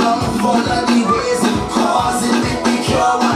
I'm for the ways and causing it, they cure